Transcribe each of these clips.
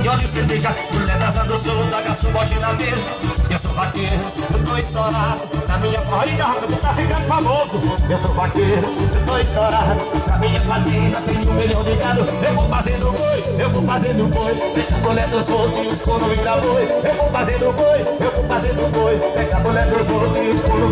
caminhão de cerveja Mulher dançando solo, taca seu bote na mesa. Eu sou vaqueiro, eu tô estourado Na minha corrida, tu tá ficando famoso. Eu sou vaqueiro, eu tô estourado Na minha fazenda tem um milhão de gado Eu vou fazendo boi, eu vou fazendo boi. Pega a mulher dos outros e os cornos vira boi. Eu vou fazendo boi, eu vou fazendo boi. Pega a mulher dos outros e os cornos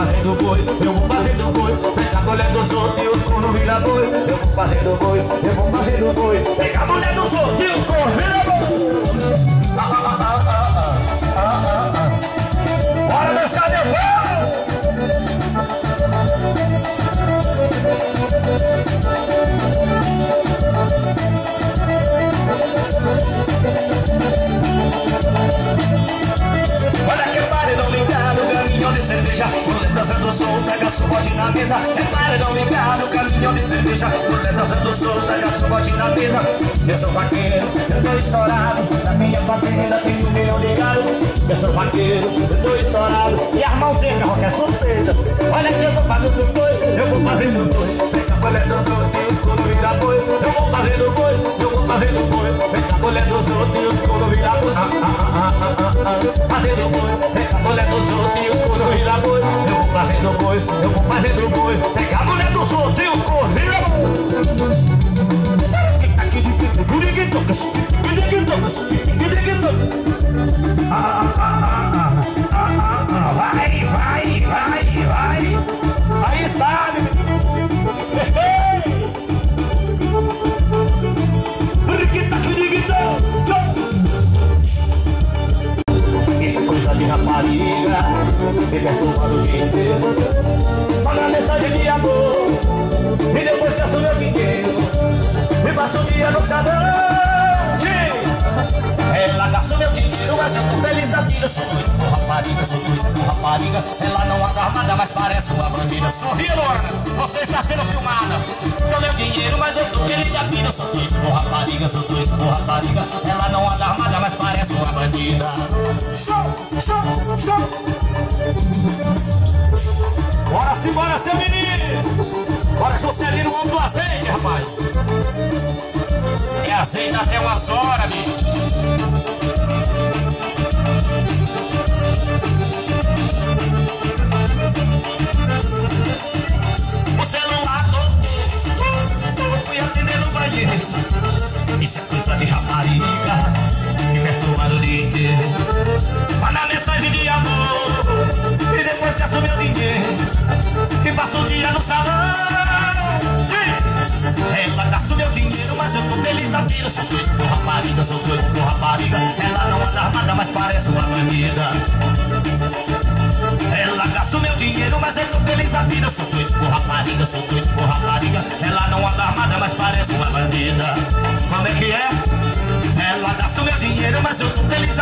fazendo boi, eu vou fazendo boi. Pega a mulher dos outros e os cornos vira boi. Eu vou fazendo boi, eu vou fazendo boi. Pega a mulher dos outros e os cornos vira boi ah, ah, ah, ah, ah, ah, ah. Bote na mesa. É paredão ligado, caminhão de cerveja Mulher dançando som, pega seu bote na mesa. Eu sou vaqueiro, eu tô estourado. Na minha fazenda tem um milhão de gado Eu sou vaqueiro, eu tô estourado. E as mãozinhas, rock é suspeita Olha que eu tô fazendo boi, eu vou fazendo boi Pega a mulher dos outros e os coro vira boi. Eu vou fazendo boi, eu vou fazendo boi Pega a mulher dos outros e os coro vira boi. Ah, ah, ah. Fazendo boi, eu vou fazendo boi. Pega a mulher dos outros e rapariga Me perturbando o dia inteiro Manda mensagem de amor E depois que assume o dinheiro Me passa o dia no salão ela gastou meu dinheiro, mas eu tô feliz da vida Sou doido por rapariga, sou doido por rapariga Ela não anda armada, mas parece uma bandida Sorria, Lorna, você está sendo filmada Com meu dinheiro, mas eu tô feliz da vida Sou doido por rapariga, sou doido por rapariga Ela não anda armada, mas parece uma bandida show, show Bora sim, bora seu menino! Bora Juscelino, vamos do azeite, rapaz! E azeite até umas horas, bicho salão ela gasta o meu dinheiro, mas eu tô feliz da vida Sou doido por rapariga, sou doido por rapariga. Ela não anda armada, mas parece uma bandida ela gasta o meu dinheiro, mas eu tô feliz da vida Sou doido por rapariga, sou doido por rapariga. Ela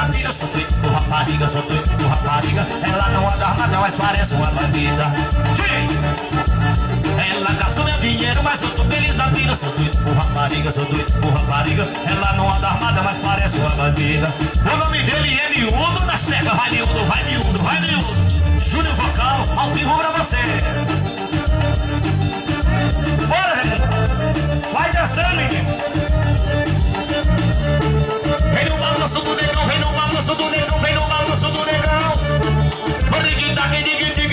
vida Sou por rapariga, sou por rapariga. Ela não anda armada, mas parece uma bandida. Ela gasta o meu dinheiro, mas eu tô feliz da vida. Sou por rapariga, sou rapariga. Ela não anda armada, mas parece uma bandida. O nome dele é miúdo eu sou do negão. Riquita, riquita,